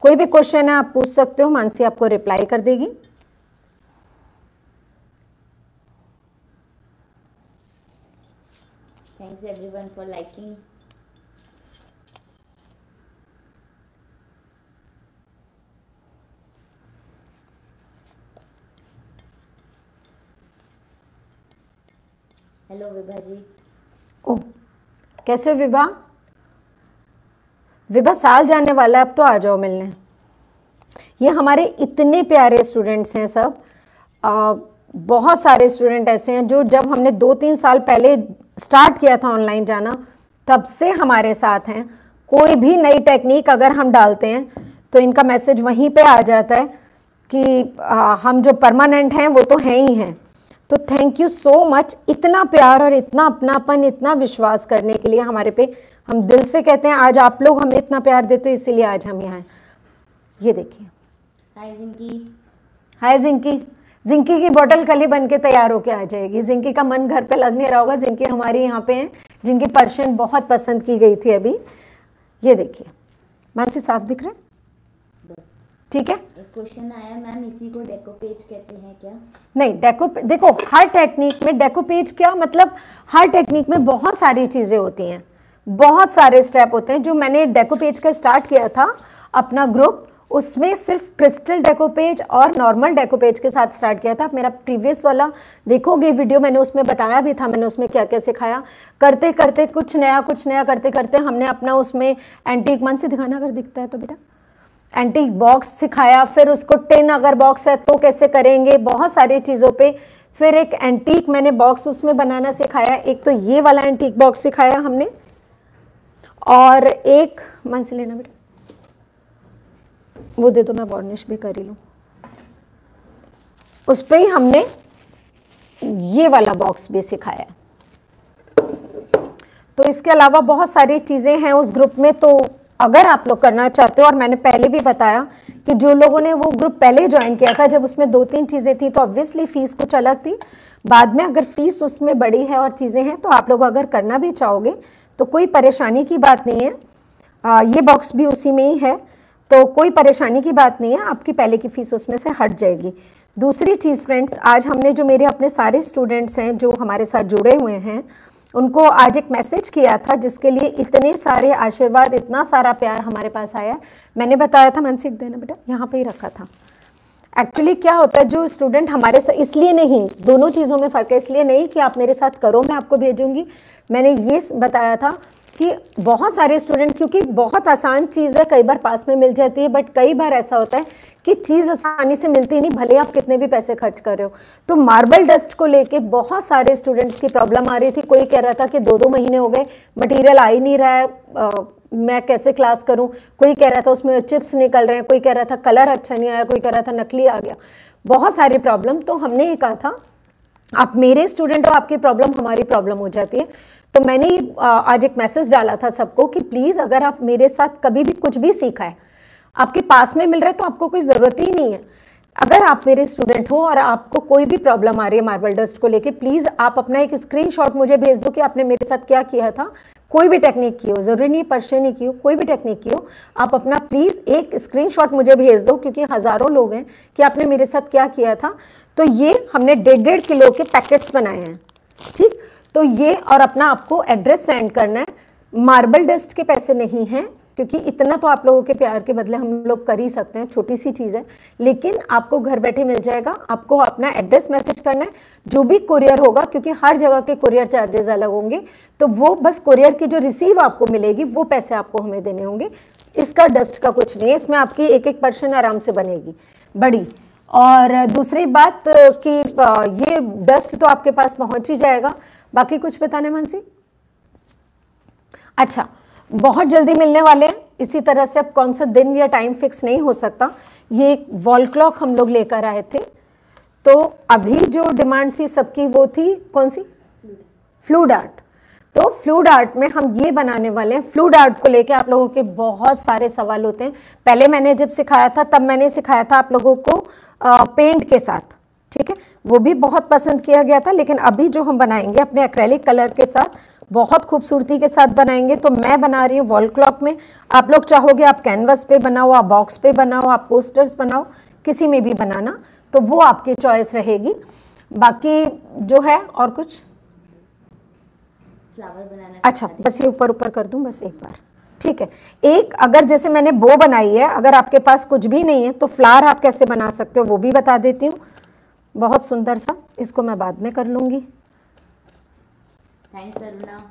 कोई भी क्वेश्चन है, आप पूछ सकते हो, मानसी आपको रिप्लाई कर देगी Thanks everyone for liking. Hello Vibha ji ओ कैसे विभा? विभा साल जाने वाला है अब तो आ जाओ मिलने। ये हमारे इतने प्यारे स्टूडेंट्स हैं सब। आ, बहुत सारे स्टूडेंट ऐसे हैं जो जब हमने दो तीन साल पहले स्टार्ट किया था ऑनलाइन जाना तब से हमारे साथ हैं। कोई भी नई टेक्निक अगर हम डालते हैं तो इनका मैसेज वहीं पे आ जाता है कि आ, हम जो परमानेंट हैं वो तो हैं ही हैं। तो थैंक यू सो मच इतना प्यार और इतना अपनापन इतना विश्वास करने के लिए हमारे पे हम दिल से कहते हैं आज आप लोग हमें इतना प्यार देते हो इसीलिए आज हम यहाँ हैं। ये देखिए। हाय जिंकी हाय जिंकी जिंकी की बोतल कल ही बन के तैयार होके आ जाएगी। जिंकी का मन घर पे लग नहीं रहा होगा। जिंकी हमारी यहाँ पे हैं जिनकी पर्शन बहुत पसंद की गई थी अभी। ये देखिए। मानसी साफ़ दिख रहा है? ठीक है? क्वेश्चन आया मैम इसी को डेको पेज कहते हैं क्या? नहीं डेको देखो हर टेक्निक में डेको पेज क्या मतलब हर टेक्निक में बहुत सारी चीज़ें होती हैं। बहुत सारे स्टेप होते हैं। जो मैंने डेको पेज का स्टार्ट किया था अपना ग्रुप उसमें सिर्फ़ क्रिस्टल डेको पेज और नॉर्मल डेको पेज के साथ स्टार्ट किया था। आप मेरा प्रीवियस वाला देखोगे वीडियो मैंने उसमें बताया भी था मैंने उसमें क्या क्या सिखाया। करते करते कुछ नया कुछ नया करते करते हमने अपना उसमें एंटीक मन से दिखाना अगर दिखता है तो बेटा। एंटीक बॉक्स सिखाया, फिर उसको टेन अगर बॉक्स है तो कैसे करेंगे? बहुत सारी चीज़ों पे। फिर एक एंटीक मैंने बॉक्स उसमें बनाना सिखाया। एक तो ये वाला एंटीक बॉक्स सिखाया हमने। और एक मन से लेना बेटा। वो दे दो, मैं वार्निश भी कर ही लूँ। उस पर ही हमने ये वाला बॉक्स भी सिखाया। तो इसके अलावा बहुत सारी चीज़ें हैं उस ग्रुप में तो अगर आप लोग करना चाहते हो और मैंने पहले भी बताया कि जो लोगों ने वो ग्रुप पहले ज्वाइन किया था जब उसमें दो तीन चीज़ें थी तो ऑब्वियसली फ़ीस कुछ अलग थी। बाद में अगर फ़ीस उसमें बड़ी है और चीज़ें हैं तो आप लोग अगर करना भी चाहोगे तो कोई परेशानी की बात नहीं है। आ, ये बॉक्स भी उसी में ही है। तो कोई परेशानी की बात नहीं है आपकी पहले की फ़ीस उसमें से हट जाएगी। दूसरी चीज़ फ्रेंड्स आज हमने जो मेरे अपने सारे स्टूडेंट्स हैं जो हमारे साथ जुड़े हुए हैं उनको आज एक मैसेज किया था, जिसके लिए इतने सारे आशीर्वाद, इतना सारा प्यार हमारे पास आया। मैंने बताया था, मानसिक देना बेटा, यहाँ पे ही रखा था। एक्चुअली क्या होता है, जो स्टूडेंट हमारे साथ इसलिए नहीं, दोनों चीज़ों में फ़र्क है, इसलिए नहीं कि आप मेरे साथ करो, मैं आपको भेजूँगी। मैंने ये बताया था कि बहुत सारे स्टूडेंट क्योंकि बहुत आसान चीज़ है कई बार पास में मिल जाती है बट कई बार ऐसा होता है कि चीज़ आसानी से मिलती नहीं भले आप कितने भी पैसे खर्च कर रहे हो। तो मार्बल डस्ट को लेके बहुत सारे स्टूडेंट्स की प्रॉब्लम आ रही थी। कोई कह रहा था कि दो दो महीने हो गए मटेरियल आ ही नहीं रहा है आ, मैं कैसे क्लास करूँ? कोई कह रहा था उसमें चिप्स निकल रहे हैं कोई कह रहा था कलर अच्छा नहीं आया कोई कह रहा था नकली आ गया। बहुत सारी प्रॉब्लम तो हमने ये कहा था आप मेरे स्टूडेंट हो आपकी प्रॉब्लम हमारी प्रॉब्लम हो जाती है। तो मैंने आज एक मैसेज डाला था सबको कि प्लीज़ अगर आप मेरे साथ कभी भी कुछ भी सीखा है, आपके पास में मिल रहा है तो आपको कोई ज़रूरत ही नहीं है। अगर आप मेरे स्टूडेंट हो और आपको कोई भी प्रॉब्लम आ रही है मार्बल डस्ट को लेके, प्लीज़ आप अपना एक स्क्रीनशॉट मुझे भेज दो कि आपने मेरे साथ क्या किया था। कोई भी टेक्निक की हो, ज़रूरी नहीं पर्चे नहीं की हो, कोई भी टेक्निक की हो, आप अपना प्लीज़ एक स्क्रीनशॉट मुझे भेज दो क्योंकि हज़ारों लोग हैं कि आपने मेरे साथ क्या किया था। तो ये हमने डेढ़ डेढ़ किलो के पैकेट्स बनाए हैं, ठीक? तो ये और अपना आपको एड्रेस सेंड करना है। मार्बल डस्ट के पैसे नहीं हैं, क्योंकि इतना तो आप लोगों के प्यार के बदले हम लोग कर ही सकते हैं, छोटी सी चीज़ है। लेकिन आपको घर बैठे मिल जाएगा, आपको अपना एड्रेस मैसेज करना है। जो भी कुरियर होगा, क्योंकि हर जगह के कुरियर चार्जेस अलग होंगे तो वो बस कुरियर की जो रिसीव आपको मिलेगी, वो पैसे आपको हमें देने होंगे। इसका डस्ट का कुछ नहीं है, इसमें आपकी एक एक पर्सन आराम से बनेगी। बड़ी। और दूसरी बात कि ये डस्ट तो आपके पास पहुँच ही जाएगा। बाकी कुछ बताने मानसी? अच्छा बहुत जल्दी मिलने वाले हैं। इसी तरह से अब कौन सा दिन या टाइम फिक्स नहीं हो सकता। ये एक वॉल क्लॉक हम लोग लेकर आए थे। तो अभी जो डिमांड थी सबकी वो थी कौन सी? फ्लूड आर्ट तो फ्लूड आर्ट में हम ये बनाने वाले हैं। फ्लूड आर्ट को लेके आप लोगों के बहुत सारे सवाल होते हैं। पहले मैंने जब सिखाया था तब मैंने सिखाया था आप लोगों को आ, पेंट के साथ। ठीक है? वो भी बहुत पसंद किया गया था लेकिन अभी जो हम बनाएँगे अपने एक्रेलिक कलर के साथ बहुत खूबसूरती के साथ बनाएँगे। तो मैं बना रही हूँ वॉल क्लॉक में। आप लोग चाहोगे आप कैनवस पे बनाओ आप बॉक्स पे बनाओ आप पोस्टर्स बनाओ किसी में भी बनाना तो वो आपकी चॉइस रहेगी। बाकी जो है और कुछ? फ्लावर बनाना अच्छा बस ये ऊपर ऊपर कर दूँ बस एक बार। ठीक है। एक अगर जैसे मैंने बो बनाई है अगर आपके पास कुछ भी नहीं है तो फ्लावर आप कैसे बना सकते हो वो भी बता देती हूँ। बहुत सुंदर सा इसको मैं बाद में कर लूँगी। थैंक्स अरुणा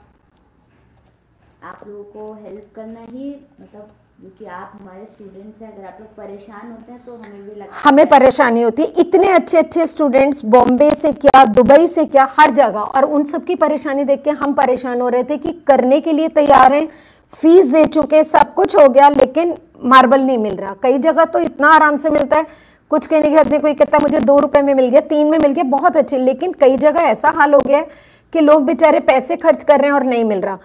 आप लोगों को हेल्प करना ही मतलब क्योंकि आप हमारे स्टूडेंट्स हैं अगर आप लोग परेशान होते हैं तो हमें भी लगता हमें परेशानी होती है। इतने अच्छे अच्छे स्टूडेंट्स बॉम्बे से क्या दुबई से क्या हर जगह और उन सब की परेशानी देख के हम परेशान हो रहे थे कि करने के लिए तैयार हैं फ़ीस दे चुके सब कुछ हो गया लेकिन मार्बल नहीं मिल रहा। कई जगह तो इतना आराम से मिलता है कुछ कहने के बाद कोई कहता मुझे दो रुपए में मिल गया, तीन में मिल गया, बहुत अच्छे, लेकिन कई जगह ऐसा हाल हो गया है कि लोग बेचारे पैसे खर्च कर रहे हैं और नहीं मिल रहा।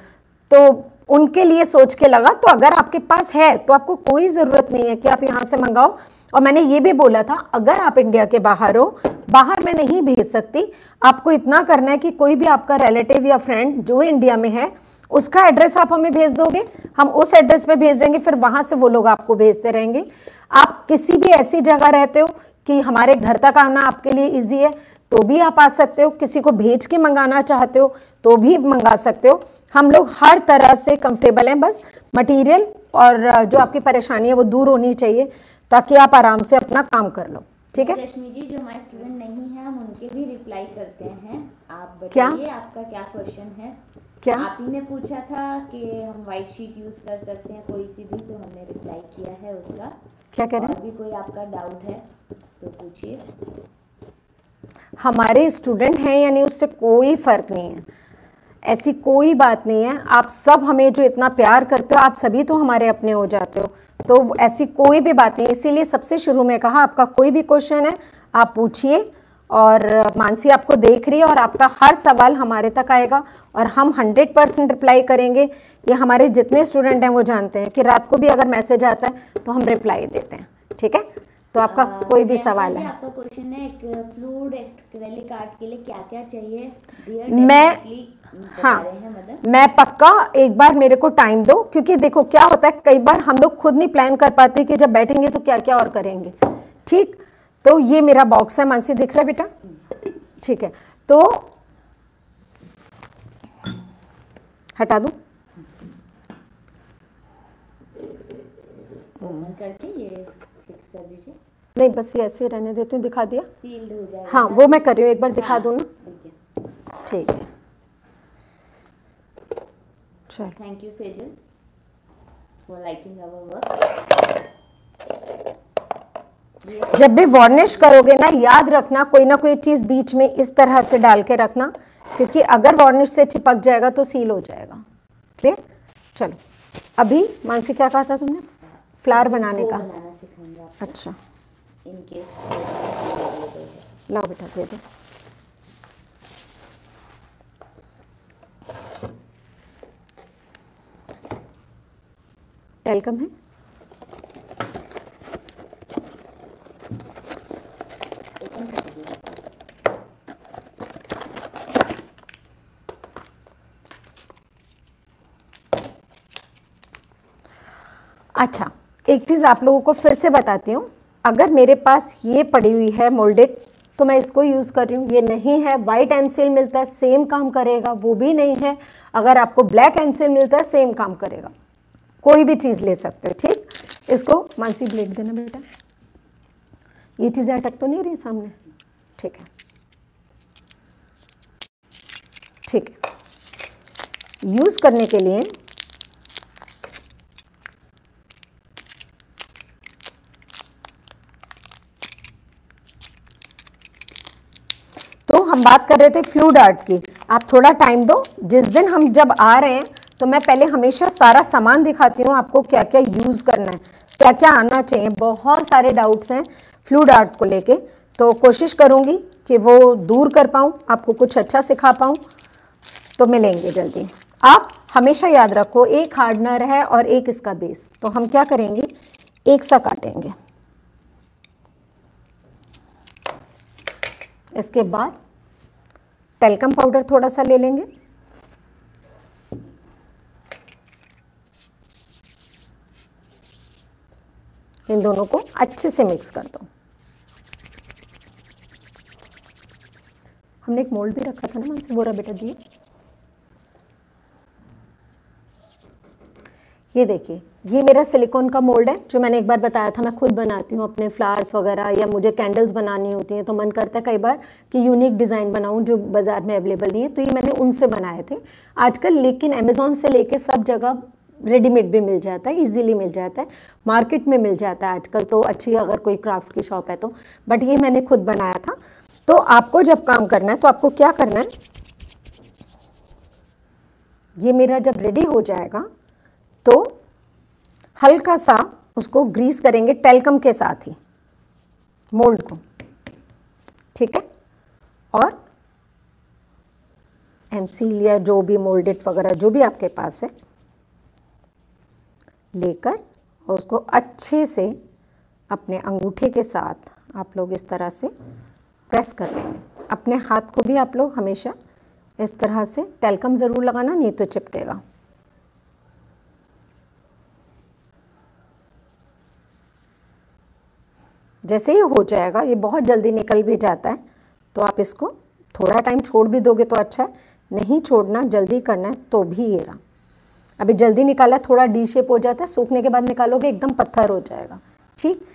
तो उनके लिए सोच के लगा तो अगर आपके पास है तो आपको कोई ज़रूरत नहीं है कि आप यहाँ से मंगाओ। और मैंने ये भी बोला था, अगर आप इंडिया के बाहर हो, बाहर में नहीं भेज सकती। आपको इतना करना है कि कोई भी आपका रिलेटिव या फ्रेंड जो इंडिया में है उसका एड्रेस आप हमें भेज दोगे? हम उस एड्रेस पे भेज देंगे फिर वहाँ से वो लोग आपको भेजते रहेंगे। आप किसी भी ऐसी जगह रहते हो कि हमारे घर तक आना आपके लिए ईजी है तो भी आप आ सकते हो। किसी को भेज के मंगाना चाहते हो तो भी मंगा सकते हो। हम लोग हर तरह से कंफर्टेबल हैं। बस मटेरियल और जो आपकी परेशानी है वो दूर होनी चाहिए ताकि आप आराम से अपना काम कर लो। ठीक है? रश्मि जी जो हमारे स्टूडेंट नहीं है हम उनके भी रिप्लाई करते हैं। आप बताइए आपका क्या क्वेश्चन है? क्या? आप ही ने पूछा था कि हम व्हाइट शीट यूज़ कर सकते हैं कोई सी भी तो हमने रिप्लाई किया है उसका। क्या कह रहे हैं? अभी कोई आपका डाउट है तो पूछिए। हमारे स्टूडेंट हैं यानी उससे कोई फ़र्क नहीं है। ऐसी कोई बात नहीं है। आप सब हमें जो इतना प्यार करते हो आप सभी तो हमारे अपने हो जाते हो। तो ऐसी कोई भी बात नहीं। इसीलिए सबसे शुरू में कहा आपका कोई भी क्वेश्चन है आप पूछिए। और मानसी आपको देख रही है और आपका हर सवाल हमारे तक आएगा और हम 100 परसेंट रिप्लाई करेंगे। ये हमारे जितने स्टूडेंट हैं वो जानते हैं कि रात को भी अगर मैसेज आता है तो हम रिप्लाई देते हैं ठीक है? तो आपका आ, कोई भी सवाल है। आपका क्वेश्चन है फ्लूड आर्ट के लिए क्या क्या चाहिए मैं हाँ मैं पक्का एक बार मेरे को टाइम दो क्योंकि देखो क्या होता है कई बार हम लोग खुद नहीं प्लान कर पाते कि जब बैठेंगे तो क्या क्या और करेंगे ठीक? तो ये मेरा बॉक्स है मानसी दिख रहा है बेटा? ठीक है। तो हटा दू? करके ये फिक्स कर दीजिए। नहीं बस ये ऐसे रहने देती हूँ दिखा दिया। सील्ड हो जाएगा। हाँ वो मैं कर रही हूँ एक बार दिखा हाँ, दूँ ना? ठीक है। चल। Thank you Sejal for liking our work जब भी वार्निश करोगे ना, याद रखना, कोई ना कोई चीज़ बीच में इस तरह से डाल के रखना, क्योंकि अगर वार्निश से चिपक जाएगा तो सील हो जाएगा। क्लियर चलो। अभी मानसी क्या कहा था तुमने? फ्लावर बनाने का। अच्छा। लाओ बेटा, दे दो। टेलकम है? अच्छा एक चीज़ आप लोगों को फिर से बताती हूँ। अगर मेरे पास ये पड़ी हुई है मोल्डेड तो मैं इसको यूज़ कर रही हूँ। ये नहीं है वाइट एंसिल मिलता है सेम काम करेगा, वो भी नहीं है। अगर आपको ब्लैक एंसिल मिलता है सेम काम करेगा। कोई भी चीज़ ले सकते हो, ठीक? इसको मानसी ब्लेड देना बेटा। ये चीज़ें अटक तो नहीं रही सामने। ठीक है। ठीक है। यूज़ करने के लिए तो हम बात कर रहे थे फ्लूड आर्ट की। आप थोड़ा टाइम दो। जिस दिन हम जब आ रहे हैं तो मैं पहले हमेशा सारा सामान दिखाती हूँ आपको क्या क्या यूज़ करना है क्या क्या आना चाहिए। बहुत सारे डाउट्स हैं फ्लूड आर्ट को लेके। तो कोशिश करूँगी कि वो दूर कर पाऊँ, आपको कुछ अच्छा सिखा पाऊँ। तो मिलेंगे जल्दी। आप हमेशा याद रखो, एक हार्डनर है और एक इसका बेस तो हम क्या करेंगे? एक सा काटेंगे। इसके बाद टेलकम पाउडर थोड़ा सा ले लेंगे। इन दोनों को अच्छे से मिक्स कर दो। हमने एक मोल्ड भी रखा था ना मन से बोरा बेटा जी। ये देखिए ये मेरा सिलिकॉन का मोल्ड है, जो मैंने एक बार बताया था, मैं खुद बनाती हूँ अपने फ्लावर्स वगैरह या मुझे कैंडल्स बनानी होती हैं तो मन करता है कई बार कि यूनिक डिज़ाइन बनाऊँ जो बाज़ार में अवेलेबल नहीं है तो ये मैंने उनसे बनाए थे। आजकल लेकिन अमेज़ोन से लेके सब जगह रेडीमेड भी मिल जाता है, इजीली मिल जाता है, मार्केट में मिल जाता है आजकल तो अच्छी अगर कोई क्राफ्ट की शॉप है तो। बट ये मैंने खुद बनाया था। तो आपको जब काम करना है तो आपको क्या करना है? ये मेरा जब रेडी हो जाएगा तो हल्का सा उसको ग्रीस करेंगे टेलकम के साथ ही मोल्ड को। ठीक है? और एमसील या जो भी मोल्डेड वगैरह, जो भी आपके पास है, लेकर और उसको अच्छे से अपने अंगूठे के साथ आप लोग इस तरह से प्रेस कर लेंगे। अपने हाथ को भी आप लोग हमेशा इस तरह से टेलकम ज़रूर लगाना, नहीं तो चिपकेगा। जैसे ही हो जाएगा, ये बहुत जल्दी निकल भी जाता है तो आप इसको थोड़ा टाइम छोड़ भी दोगे तो अच्छा है, नहीं छोड़ना, जल्दी करना है तो भी ये रहा। अभी जल्दी निकाला, थोड़ा डी शेप हो जाता है, सूखने के बाद निकालोगे, एकदम पत्थर हो जाएगा, ठीक?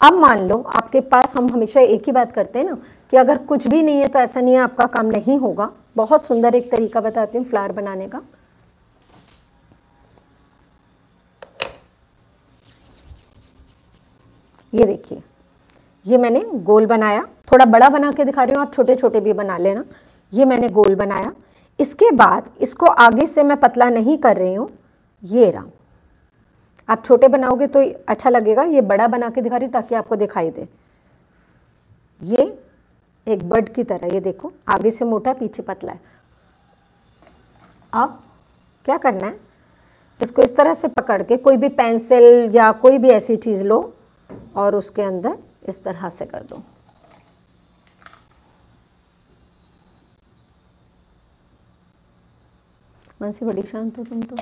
अब मान लो, आपके पास हम हमेशा एक ही बात करते हैं ना, कि अगर कुछ भी नहीं है तो ऐसा नहीं है, आपका काम नहीं होगा। बहुत सुंदर एक तरीका बताती हूँ फ्लावर बनाने का। ये देखिए ये मैंने गोल बनाया। थोड़ा बड़ा बना के दिखा रही हूँ, आप छोटे छोटे भी बना लेना। ये मैंने गोल बनाया। इसके बाद इसको आगे से मैं पतला नहीं कर रही हूँ। ये रहा। आप छोटे बनाओगे तो अच्छा लगेगा। ये बड़ा बना के दिखा रही हूँ ताकि आपको दिखाई दे। ये एक बर्ड की तरह, ये देखो, आगे से मोटा, पीछे पतला है। अब क्या करना है? इसको इस तरह से पकड़ के कोई भी पेंसिल या कोई भी ऐसी चीज़ लो और उसके अंदर इस तरह से कर दो। मन से बड़ी शांत हो तुम तो।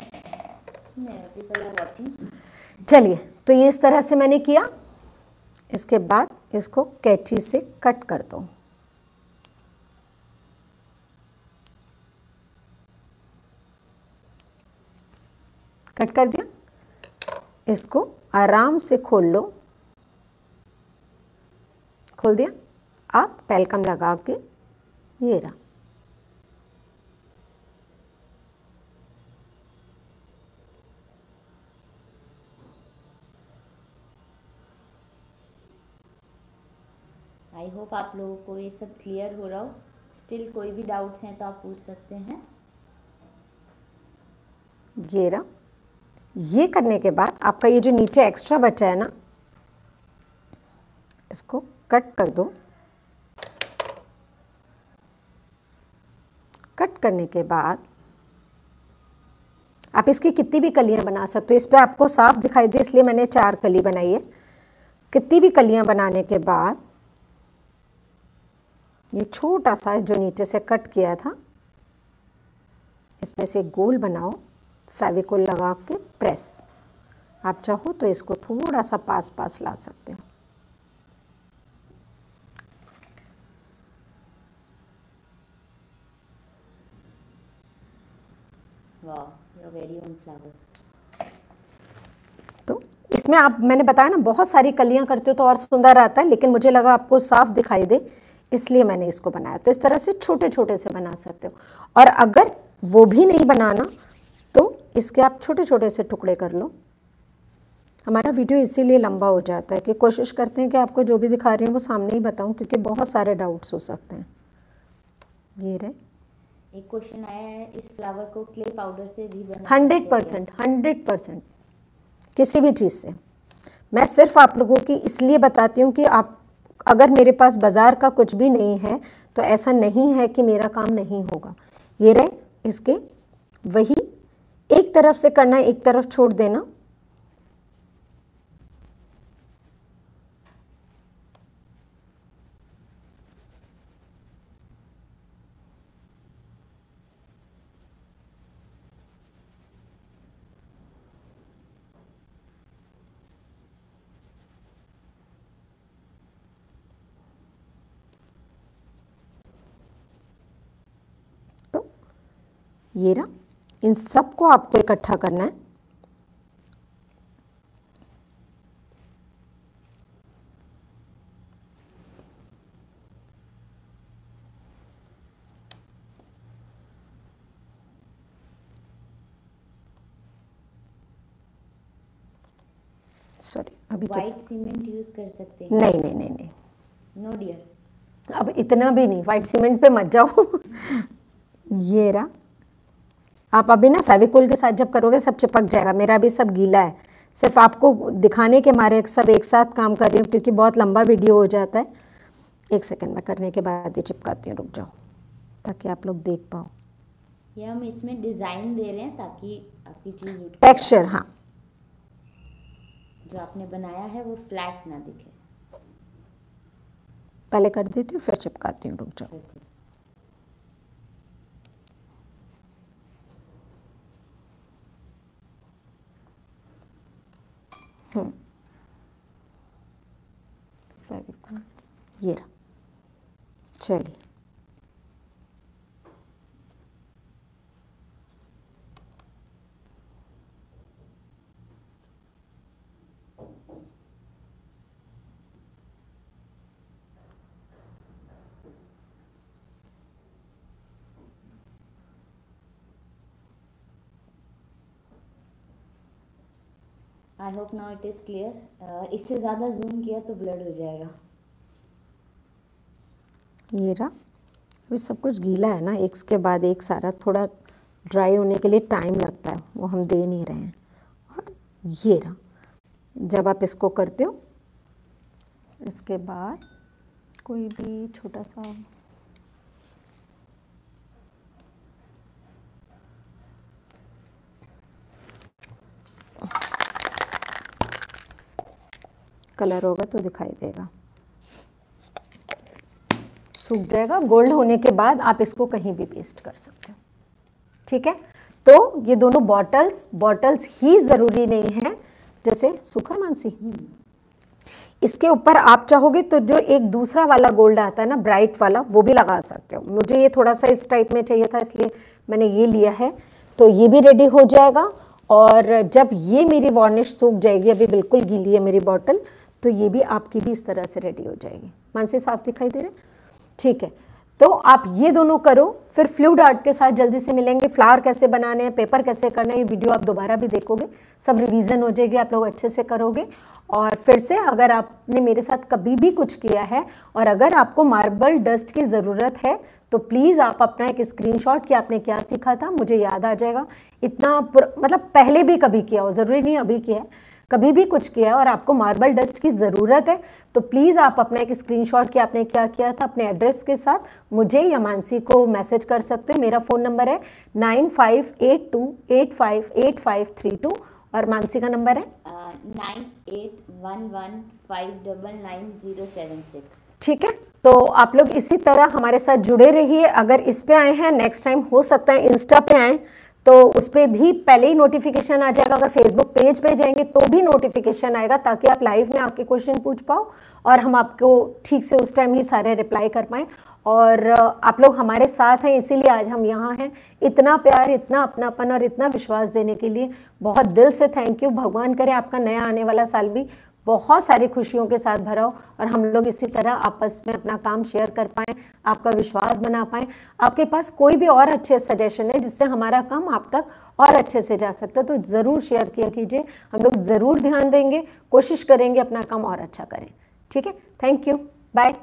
चलिए तो ये इस तरह से मैंने किया। इसके बाद इसको कैची से कट कर दो। कट कर दिया। इसको आराम से खोल लो। खोल दिया। आप टेलकम लगा के ये रहा। आई होप आप लोगों को ये सब क्लियर हो रहा हो। स्टिल कोई भी डाउट्स हैं तो आप पूछ सकते हैं। ये रहा। ये करने के बाद आपका ये जो नीचे एक्स्ट्रा बचा है ना इसको कट कर दो। कट करने के बाद आप इसकी कितनी भी कलियाँ बना सकते हो। इस पर आपको साफ़ दिखाई दे, इसलिए मैंने चार कली बनाई है। कितनी भी कलियाँ बनाने के बाद ये छोटा सा जो नीचे से कट किया था, इसमें से गोल बनाओ, फेविकोल लगा के प्रेस। आप चाहो तो इसको थोड़ा सा पास पास ला सकते हो। तो इसमें आप, मैंने बताया ना, बहुत सारी कलियाँ करते हो तो और सुंदर आता है, लेकिन मुझे लगा आपको साफ़ दिखाई दे, इसलिए मैंने इसको बनाया। तो इस तरह से छोटे छोटे से बना सकते हो। और अगर वो भी नहीं बनाना तो इसके आप छोटे छोटे से टुकड़े कर लो। हमारा वीडियो इसीलिए लंबा हो जाता है कि कोशिश करते हैं कि आपको जो भी दिखा रही हूँ वो सामने ही बताऊँ, क्योंकि बहुत सारे डाउट्स हो सकते हैं। ये रहे। एक क्वेश्चन आया है इस फ्लावर को क्ले पाउडर से भी बना हंड्रेड परसेंट हंड्रेड परसेंट। किसी भी चीज़ से। मैं सिर्फ़ आप लोगों की इसलिए बताती हूँ कि आप अगर मेरे पास बाज़ार का कुछ भी नहीं है तो ऐसा नहीं है कि मेरा काम नहीं होगा। ये रहे इसके वही एक तरफ़ से करना एक तरफ़ छोड़ देना। ये रहा। इन सबको आपको इकट्ठा करना है। सॉरी अभी व्हाइट सीमेंट यूज़ कर सकते हैं। नहीं नहीं नहीं नहीं। नो डियर अब इतना भी नहीं व्हाइट सीमेंट पे मत जाओ। ये रहा। आप अभी ना फेविकोल के साथ जब करोगे सब चिपक जाएगा। मेरा भी सब गीला है। सिर्फ़ आपको दिखाने के मारे सब एक साथ काम कर रही हूँ क्योंकि बहुत लंबा वीडियो हो जाता है। एक सेकंड में करने के बाद ही चिपकाती हूँ रुक जाओ ताकि आप लोग देख पाओ। ये हम इसमें डिज़ाइन दे रहे हैं ताकि आपकी चीज़ टेक्सचर हाँ। जो आपने बनाया है वो फ्लैट ना दिखे। पहले कर देती हूँ फिर चिपकाती हूँ रुक जाओ। हम्म ये रहा चलिए I hope now it is clear इससे ज़्यादा जूम किया तो ब्लड हो जाएगा। ये रहा। अभी सब कुछ गीला है ना, एक के बाद एक सारा थोड़ा ड्राई होने के लिए टाइम लगता है, वो हम दे नहीं रहे हैं। और ये रहा। जब आप इसको करते हो, इसके बाद कोई भी छोटा सा कलर होगा तो दिखाई देगा। सूख जाएगा। गोल्ड होने के बाद आप इसको कहीं भी पेस्ट कर सकते हो। ठीक है? तो ये दोनों बॉटल्स बॉटल्स ही ज़रूरी नहीं है, जैसे सूखा मानसी इसके ऊपर आप चाहोगे तो जो एक दूसरा वाला गोल्ड आता है ना ब्राइट वाला, वो भी लगा सकते हो। मुझे ये थोड़ा सा इस टाइप में चाहिए था, इसलिए मैंने ये लिया है। तो ये भी रेडी हो जाएगा और जब ये मेरी वार्निश सूख जाएगी, अभी बिल्कुल गीली है मेरी बॉटल तो ये भी आपकी भी इस तरह से रेडी हो जाएगी। मानसी साफ़ दिखाई दे रहे ठीक है। तो आप ये दोनों करो, फिर फ्लूड आर्ट के साथ जल्दी से मिलेंगे। फ्लावर कैसे बनाने हैं पेपर कैसे करना है, ये वीडियो आप दोबारा भी देखोगे। सब रिवीजन हो जाएगी, आप लोग अच्छे से करोगे। और फिर से अगर आपने मेरे साथ कभी भी कुछ किया है और अगर आपको मार्बल डस्ट की ज़रूरत है तो प्लीज़ आप अपना एक स्क्रीनशॉट कि आपने क्या सीखा था, मुझे याद आ जाएगा। इतना मतलब पहले भी कभी किया हो, ज़रूरी नहीं अभी किया है। कभी भी कुछ किया है और आपको मार्बल डस्ट की ज़रूरत है तो प्लीज़ आप अपना एक स्क्रीनशॉट कि आपने क्या किया था अपने एड्रेस के साथ। मुझे या मानसी को मैसेज कर सकते हो। मेरा फ़ोन नंबर है nine five eight two eight five eight five three two और मानसी का नंबर है? Nine eight one one five double nine zero seven six ठीक है? तो आप लोग इसी तरह हमारे साथ जुड़े रहिए। अगर इस पे आए हैं नेक्स्ट टाइम हो सकता है इंस्टा पे आए। तो उस पर भी पहले ही नोटिफिकेशन आ जाएगा। अगर फेसबुक पेज पे जाएँगे तो भी नोटिफिकेशन आएगा ताकि आप लाइव में आके क्वेश्चन पूछ पाओ और हम आपको ठीक से उस टाइम ही सारे रिप्लाई कर पाएँ। और आप लोग हमारे साथ हैं, इसीलिए आज हम यहाँ हैं। इतना प्यार, इतना अपनापन और इतना विश्वास देने के लिए बहुत दिल से थैंक यू भगवान करे आपका नया आने वाला साल भी बहुत सारी खुशियों के साथ भरा हो और हम लोग इसी तरह आपस में अपना काम शेयर कर पाएँ, आपका विश्वास बना पाएँ। आपके पास कोई भी और अच्छे सजेशन है जिससे हमारा काम आप तक और अच्छे से जा सकता है तो ज़रूर शेयर किया कीजिए। हम लोग ज़रूर ध्यान देंगे, कोशिश करेंगे अपना काम और अच्छा करें। ठीक है? Thank you bye